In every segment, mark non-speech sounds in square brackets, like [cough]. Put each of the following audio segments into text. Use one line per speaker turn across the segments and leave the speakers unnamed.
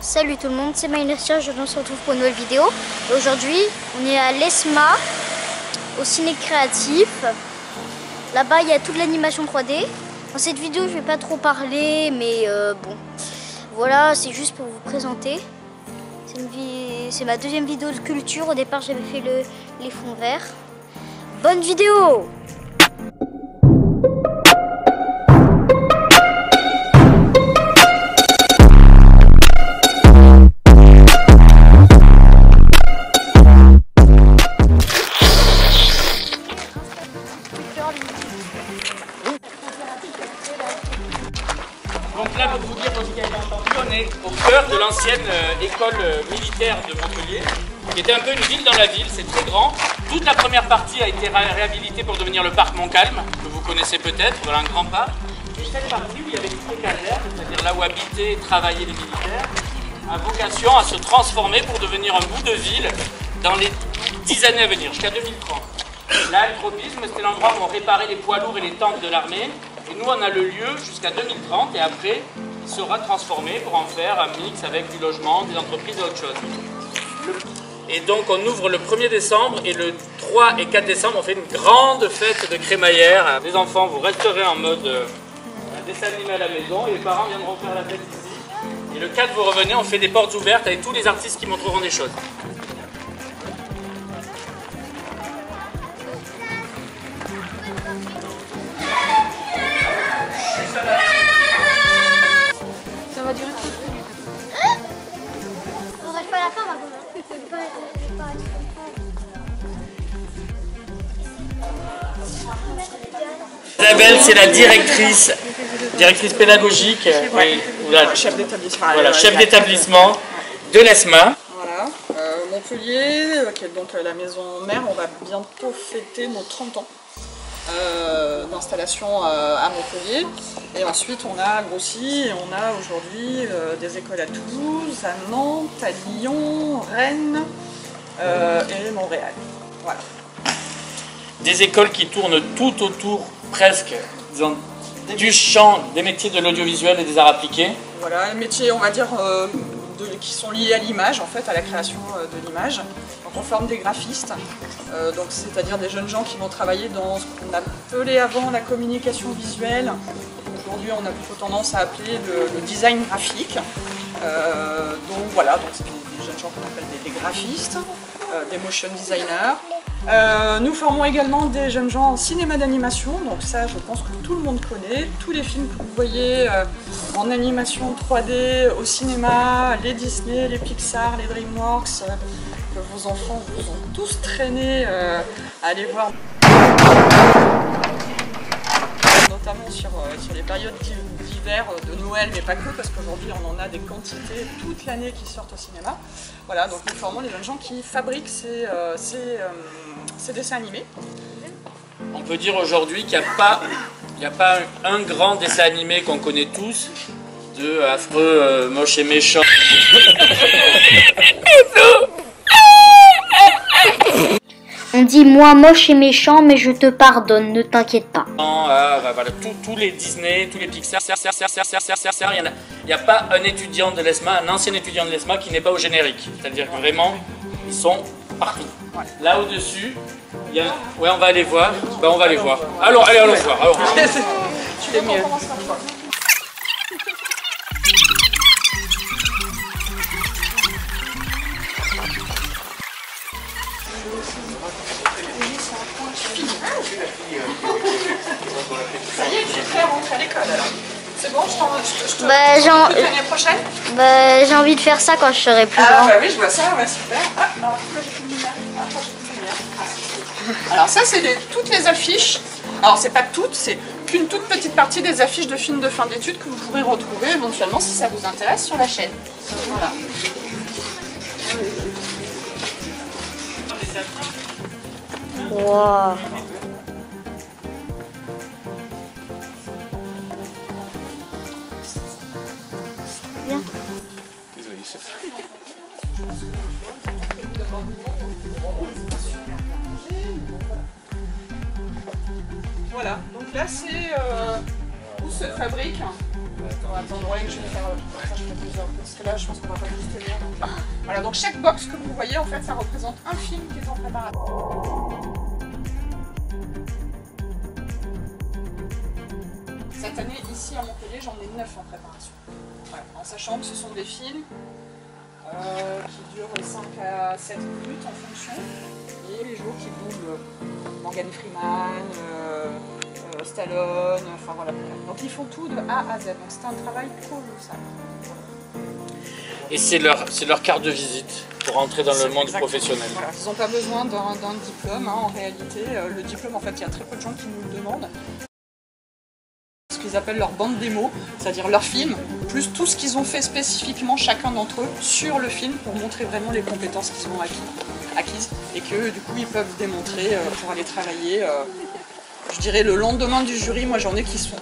Salut tout le monde, c'est Mynestia, je on se retrouve pour une nouvelle vidéo. Aujourd'hui, on est à l'ESMA, au ciné créatif. Là-bas, il y a toute l'animation 3D. Dans cette vidéo, je vais pas trop parler, mais euh, bon, voilà, c'est juste pour vous présenter. C'est ma deuxième vidéo de culture. Au départ, j'avais fait le, les fonds verts. Bonne vidéo
c'est très grand. Toute la première partie a été ré- réhabilitée pour devenir le parc Montcalm, que vous connaissez peut-être, voilà un grand parc. Et cette partie où il y avait toutes les casernes, c'est-à-dire là où habitaient et travaillaient les militaires, a vocation à se transformer pour devenir un bout de ville dans les dix années à venir, jusqu'à 2030. Là, le c'était l'endroit où on réparait les poids lourds et les tanks de l'armée. Et nous, on a le lieu jusqu'à 2030 et après, il sera transformé pour en faire un mix avec du logement, des entreprises et autre chose. Et donc, on ouvre le 1er décembre et le 3 et 4 décembre, on fait une grande fête de crémaillère. Les enfants, vous resterez en mode euh, dessin animé à la maison et les parents viendront faire la fête ici. Et le 4, vous revenez, on fait des portes ouvertes avec tous les artistes qui montreront des choses. C'est la directrice, directrice pédagogique, euh, oui, voilà,
Chef d'établissement.
voilà, chef d'établissement de l'ESMA.
Voilà. Euh, Montpellier, euh, qui est donc la maison mère, on va bientôt fêter nos 30 ans euh, d'installation euh, à Montpellier. Et ensuite, on a grossi et on a aujourd'hui euh, des écoles à Toulouse, à Nantes, à Lyon, Rennes et Montréal. Voilà.
Des écoles qui tournent tout autour, presque, disons, du champ des métiers de l'audiovisuel et des arts appliqués.
Voilà, les métiers, on va dire, euh, qui sont liés à l'image, en fait, à la création euh, de l'image. Donc on forme des graphistes, euh, c'est-à-dire des jeunes gens qui vont travailler dans ce qu'on appelait avant la communication visuelle. Aujourd'hui, on a plutôt tendance à appeler le, design graphique. Donc voilà, c'est des, jeunes gens qu'on appelle des, graphistes, des motion designers. Euh, nous formons également des jeunes gens en cinéma d'animation, donc ça je pense que tout le monde connaît. Tous les films que vous voyez euh, en animation 3D au cinéma, les Disney, les Pixar, les DreamWorks, euh, que vos enfants vous ont tous traîné euh, à aller voir. Notamment sur, euh, sur les périodes de Noël, mais pas que, parce qu'aujourd'hui on en a des quantités toute l'année qui sortent au cinéma. Voilà, donc nous formons les jeunes gens qui fabriquent ces, euh, ces, euh, ces dessins animés.
On peut dire aujourd'hui qu'il n'y a pas, il y a pas un, un grand dessin animé qu'on connaît tous, de affreux, euh, moche et méchant. [laughs] [laughs]
On dit moi moche et méchant, mais je te pardonne, ne t'inquiète pas.
Euh, bah, tous les Disney, tous les Pixar, il n'y a, pas un étudiant de l'ESMA, un ancien étudiant de l'ESMA qui n'est pas au générique. C'est-à-dire que vraiment, ils sont partout. Là au-dessus. Ouais, on va aller voir. Bah, on va aller voir. Alors, allez, allons voir. Alors. [laughs]
Ça y est, tu es prêt à rentrer à l'école alors C'est bon, je t'en je, je te
Bah, j'ai
l'année prochaine
bah, j'ai envie de faire ça quand je serai plus
Ah
grand.
bah oui, je vois ça, ouais, super. Ah, alors Ah, lumière Ah. Alors ça, c'est toutes les affiches. Alors c'est pas toutes, c'est qu'une toute petite partie des affiches de films de fin d'études que vous pourrez retrouver éventuellement si ça vous intéresse sur la chaîne. Voilà.
Wow.
Voilà, donc chaque box que vous voyez, en fait, ça représente un film qui est en préparation. Cette année, ici à Montpellier, j'en ai 9 en préparation. En sachant que ce sont des films euh, qui durent 5 à 7 minutes en fonction. Et les jours qui doublent Morgan Freeman, euh, euh, Stallone, enfin voilà. Donc ils font tout de A à Z. Donc c'est un travail colossal.
Et c'est leur, c'est leur carte de visite pour entrer dans le monde
exactement-
professionnel.
Voilà, ils n'ont pas besoin d'un diplôme hein, en réalité. Euh, le diplôme, en fait, il y a très peu de gens qui nous le demandent. Ce qu'ils appellent leur bande démo, c'est-à-dire leur film, plus tout ce qu'ils ont fait spécifiquement chacun d'entre eux sur le film pour montrer vraiment les compétences qu'ils ont acquis- acquises et que du coup ils peuvent démontrer euh, pour aller travailler. Je dirais le lendemain du jury, moi j'en ai qui sont,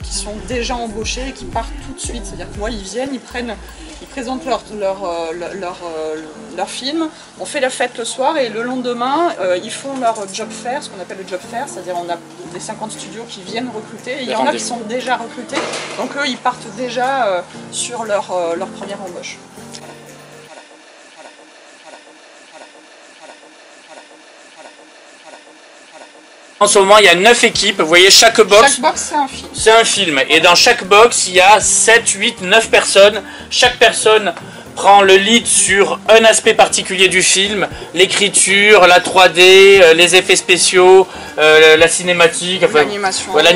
déjà embauchés et qui partent tout de suite. C'est-à-dire que moi ils viennent, ils prennent, ils présentent leur, euh, euh, film, on fait la fête le soir et le lendemain euh, ils font leur job fair, ce qu'on appelle le job fair, c'est-à-dire on a des 50 studios qui viennent recruter et il y en a qui sont déjà recrutés, donc eux ils partent déjà sur leur première embauche.
En ce moment, il y a 9 équipes. Vous voyez, chaque box,
Chaque box c'est un film.
c'est un film. Et dans chaque box, il y a 7, 8, 9 personnes. Chaque personne prend le lead sur un aspect particulier du film. L'écriture, la 3D, euh, les effets spéciaux, euh, la cinématique. enfin,
L'animation,
ouais,
la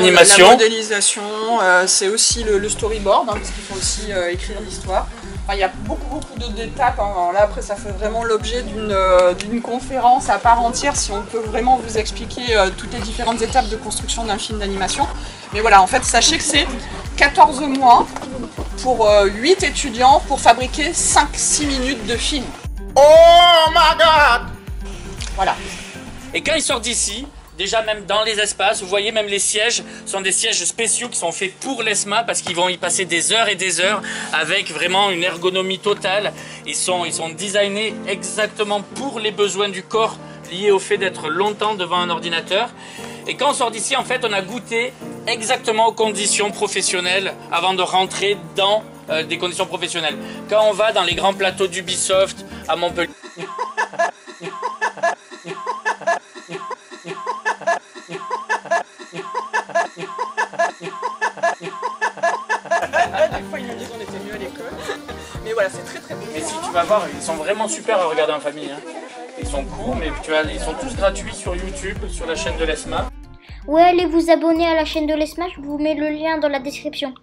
modélisation, euh, c'est aussi le, le storyboard, hein, parce qu'il faut aussi euh, écrire l'histoire. Enfin, il y a beaucoup, beaucoup de- d'étapes. hein. Là, après, ça fait vraiment l'objet d'une euh, d'une conférence à part entière, si on peut vraiment vous expliquer euh, toutes les différentes étapes de construction d'un film d'animation. Mais voilà, en fait, sachez que c'est 14 mois pour euh, 8 étudiants pour fabriquer 5-6 minutes de film.
Oh my god!
Voilà.
Et quand ils sortent d'ici, déjà même dans les espaces, vous voyez même les sièges sont des sièges spéciaux qui sont faits pour l'ESMA parce qu'ils vont y passer des heures et des heures avec vraiment une ergonomie totale. Ils sont, ils sont designés exactement pour les besoins du corps liés au fait d'être longtemps devant un ordinateur. Et quand on sort d'ici, en fait, on a goûté exactement aux conditions professionnelles avant de rentrer dans euh, des conditions professionnelles. Quand on va dans les grands plateaux d'Ubisoft à Montpellier,
c'est très très beau.
Mais si tu vas voir, ils sont vraiment super à regarder en famille. hein. Ils sont courts, mais tu vois, ils sont tous gratuits sur YouTube, sur la chaîne de l'ESMA.
Ouais, allez vous abonner à la chaîne de l'ESMA, je vous mets le lien dans la description.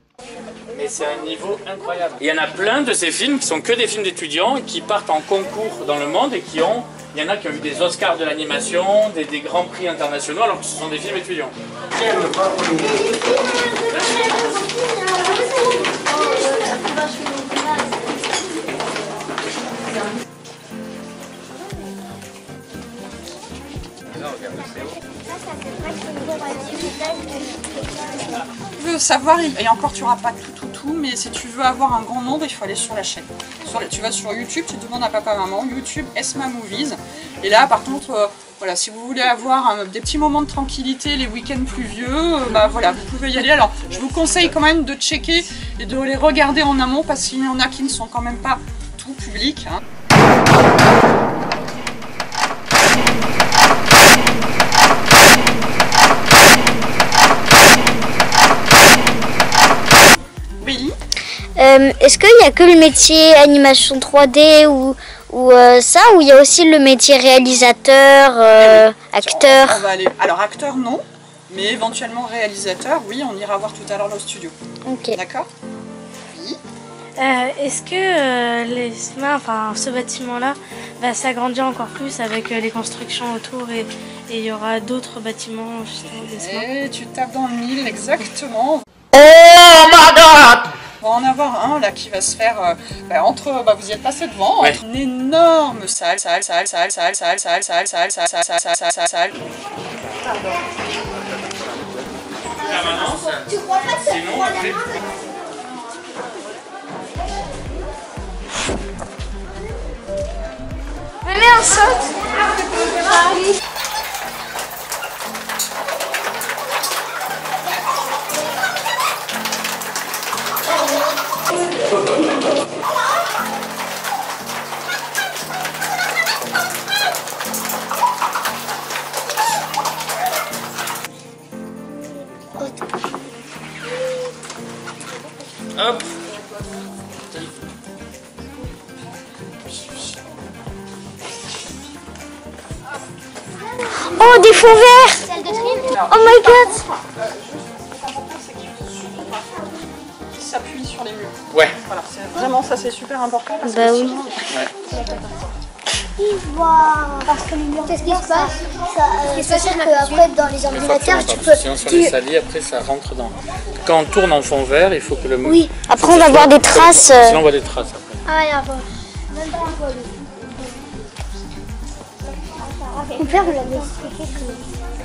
Mais c'est un niveau incroyable. Il y en a plein de ces films qui sont que des films d'étudiants et qui partent en concours dans le monde et qui ont. Il y en a qui ont eu des Oscars de l'animation, des, des grands prix internationaux, alors que ce sont des films étudiants.
Tu veux savoir, et encore tu n'auras pas tout, tout, tout, mais si tu veux avoir un grand nombre, il faut aller sur la chaîne. Tu vas sur YouTube, tu demandes à papa, maman, YouTube, Esma Movies. Et là, par contre, euh, voilà, si vous voulez avoir des petits moments de tranquillité, les week-ends pluvieux, euh, bah voilà, vous pouvez y aller. Alors, je vous conseille quand même de checker et de les regarder en amont parce qu'il y en a qui ne sont quand même pas tout publics. hein.
Euh, Est-ce qu'il n'y a que le métier animation 3D ou, ou euh, ça, ou il y a aussi le métier réalisateur, euh, acteur?
On va aller. Alors, acteur, non. Mais éventuellement réalisateur, oui, on ira voir tout à l'heure le studio.
Ok.
D'accord?
Euh, Est-ce que euh, l'ESMA, enfin ce bâtiment-là, va s'agrandir encore plus avec euh, les constructions autour et et il y aura d'autres bâtiments justement
Et tu tapes dans le mille, exactement.
Oh my god!
On va en avoir un là qui va se faire euh, bah, entre. Bah, vous y êtes passé devant,
Ouais.
entre une énorme salle, salle, salle, salle, salle, salle, salle, salle, salle, salle, salle, salle, salle, salle, salle.
Sinon, après,
Allez, on saute Oh, des fonds verts Oh my god.
Les murs.
Ouais.
Voilà, c'est vraiment ça, c'est super important. Parce
Bah
que
oui.
sinon,
Qu'est-ce qui se passe C'est-à-dire qu'après, dans les ordinateurs, tu peux.
Sinon, si on les salit, après ça rentre dans. Quand on tourne en fond vert, il faut que le.
Oui, après on va voir des traces. euh,
Sinon, on voit des traces après.
Ah, ouais, d'accord. Mon père me l'avait expliqué que.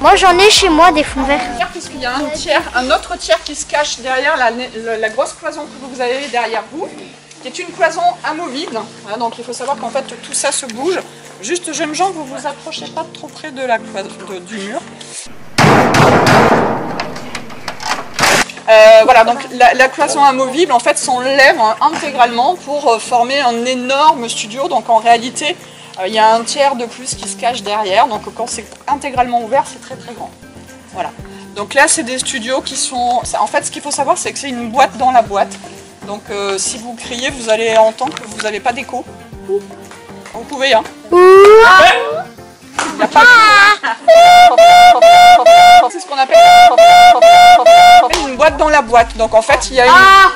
Moi j'en ai chez moi des fonds verts.
tiers, puisqu'il y a un autre tiers qui se cache derrière la, grosse cloison que vous avez derrière vous, qui est une cloison amovible. Voilà, donc il faut savoir qu'en fait tout ça se bouge. Juste jeunes gens, vous vous approchez pas trop près de la du mur. Euh, voilà, donc la, la cloison amovible en fait s'enlève hein, intégralement pour euh, former un énorme studio. Donc en réalité, il y a un tiers de plus qui se cache derrière. Donc quand c'est intégralement ouvert, c'est très très grand. Voilà. Donc là, c'est des studios qui sont. En fait, ce qu'il faut savoir, c'est que c'est une boîte dans la boîte. Donc euh, si vous criez, vous allez entendre que vous n'avez pas d'écho. Vous pouvez, hein. Il y a pas de- C'est ce qu'on appelle une boîte dans la boîte. Donc en fait, il y a une,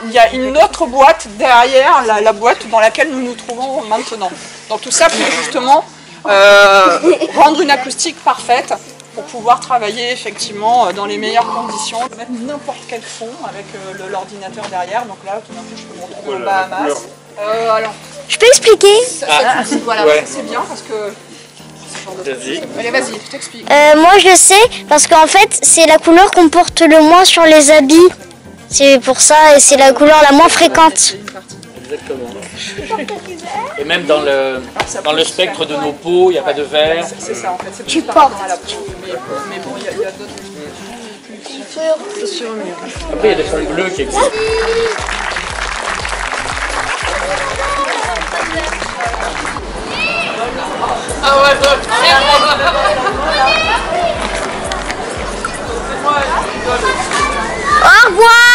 il y a une autre boîte derrière la, la boîte dans laquelle nous nous trouvons maintenant. Donc tout ça pour justement euh, rendre une acoustique parfaite pour pouvoir travailler effectivement euh, dans les meilleures conditions. Mettre n'importe quel fond avec euh, le- l'ordinateur derrière. Donc là, tout d'un coup, je peux me retrouver en Bahamas. Euh, alors,
Je peux expliquer
ça, ça, tu- voilà,
Ouais.
c'est bien parce que.
Vas-y.
Allez, vas-y, je t'explique.
Euh, Moi je sais parce qu'en fait c'est la couleur qu'on porte le moins sur les habits. C'est pour ça et c'est la couleur la moins fréquente.
Exactement. [laughs] Et même dans le, spectre de nos peaux, il n'y a pas de verre.
C'est ça en fait, c'est plus. Mais, bon, il y a, d'autres sur le mur.
Après, il y a des feuilles bleues qui existent.
Ah Au revoir